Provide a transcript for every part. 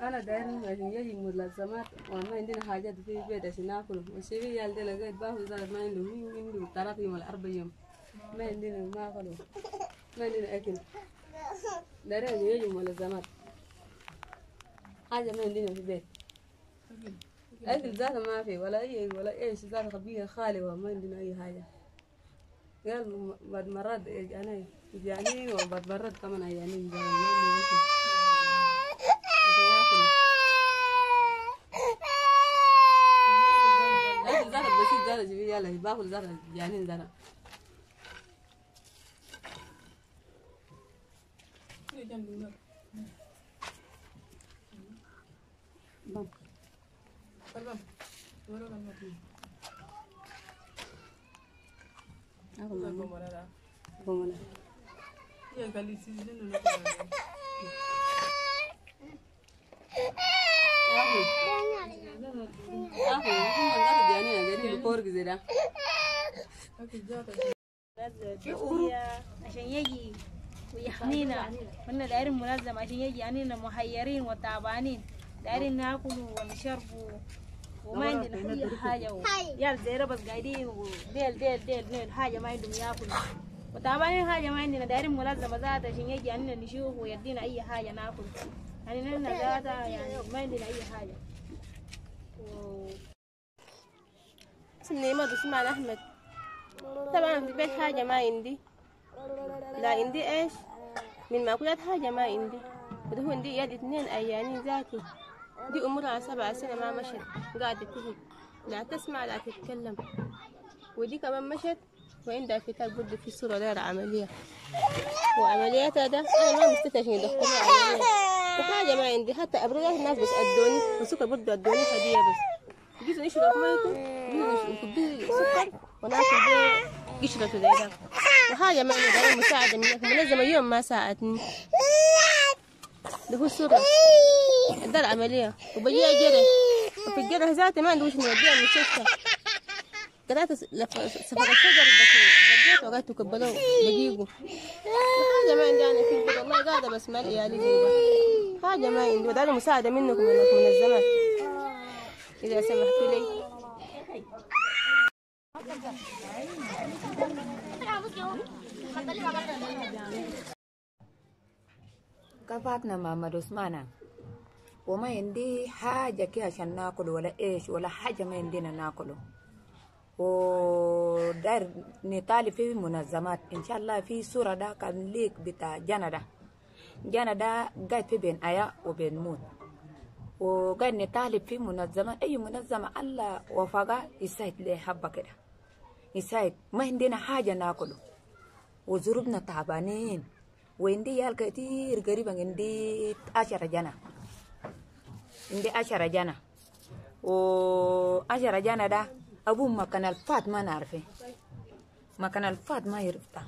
أنا داير عشان يجي ملازمات وما عندنا حاجات في البيت عشان ناكل. والشيء يالدنا قاعد باهو زاد ما عنده عنده ثلاث يوم ولا أربع يوم. ما عندنا ما أكلوا ما عندنا أكل. داير عشان يجي ملازمات. حاجة ما عندنا في البيت. أكل ذاته ما في ولا أي ولا إيش ذاته خبيها خالي وما عندنا أي حاجة. قال بعد مرات أنا يعني وبعد مرات كمان يعني. زرع جبي يلا باكل زرع يعني زرع بام aku mau aku mana aku aku ويا عشان يجي ويحمينا كنا دايرين منظم عشان يجي يعني محيرين وتعبانين دايرين ناكل ونشرب وما عندنا اي حاجة و... يا زيرة بس قاعدين وديل ديل ديل ديل حاجة ما عندهم ياكلوا وتعبانين حاجة ما عندنا دايرين منظمه ذات عشان يجي يعني نشوف ويدينا اي حاجة ناكل يعني نحن ذاتها يعني ما عندنا اي حاجة مدو اسمعني أحمد. طبعا في البيت حاجة ما عندي. لا عندي إيش؟ من مأكولات حاجة ما عندي. وده عندي يد اتنين أياني ذاتي. دي أمورها سبع سنة ما مشت. قاعدة تهي لا تسمع لا تتكلم. ودي كمان مشت. وعندها فتاة بد في صورة دار عملية. وعملياتها ده أنا ما مستفيد عشان يدخلوا عملية. وحاجة ما عندي. حتى أبردات الناس بس أدوني. والسكر برضه أدوني هدية بس. جيت نشرب ميته نكب سكر وناكل قشرته زي ده وحاجة ما دايما مساعدة منك منظمة يوم ما ساعدتني ده هو ده العملية وبجي أجري وفي الجرح ذاتي ما عندي وش نوديها المستشفى قرأت سفر الشجر بجيت وقعدت كبلوه بجيبه حاجة ما عندي أنا في والله قاعدة بس مال عيالي حاجة ما عندي وداري مساعدة منكم من المنظمات إذا سمحتوا لي. كفاتنا محمد عثمان. وما عندي حاجة كي عشان ناكل ولا إيش ولا حاجة ما عندنا ناكله ودار نطالب في منظمات. إن شاء الله في صورة ده كان ليك بتاع جنة ده قاعد في بين آية وبين موت. وقاعد نطالب في منظمة. أي منظمة؟ الله وفقا يساعد لي حبة كده. يساعد. ما عندنا حاجة ناكله. وزربنا تعبانين. وعندي يال كتير قريبا عندي عشرة جنة. عندي عشرة جنة. وعشرة جنة ده أبو مكان الفات ما نعرفه. مكان الفات ما يرفته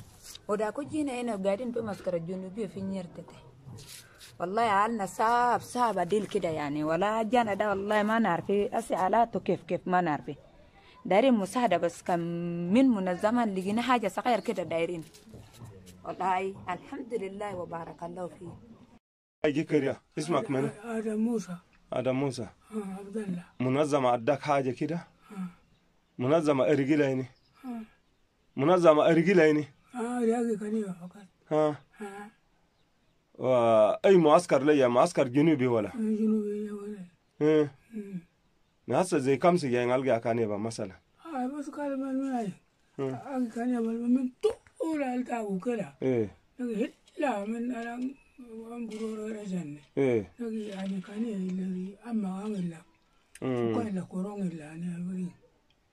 ودا كجينا هنا قاعدين في الجنوبية في نيرتته. والله عالنا صعب صعب أديل كده يعني. ولا جانا ده والله ما نعرفه. أسي علاته كيف كيف ما نعرفه. دايرين مساعدة بس كم من منظمة لقينا حاجة صغير كده دايرين. والله الحمد لله وبارك الله فيه أي كريا اسمك من؟ آدم موسى. آدم موسى. آه عبد الله. منظمة أداك حاجة كده؟ منظمة أرجليني آه. منظمة أرجليني آه رياضي كنيوة فقط. ها. آه وأي معسكر ليا معسكر جنوبي ولا من جنوبية ولا ها مم. ناسا زي كم سجين ألقى كانيبا مثلا آه بس قال من ماي مم. آه كنيوة من طول التاو كده إيه لكن لا من أنا أمبرور رجعني إيه لكن يعني كنيوة اللي أما أعمل لك مم. وكان لك ورون اللي أنا أبغي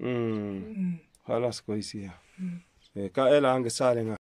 مم. مم. خلاص كويس يا إيه كا إلا عنك سالنا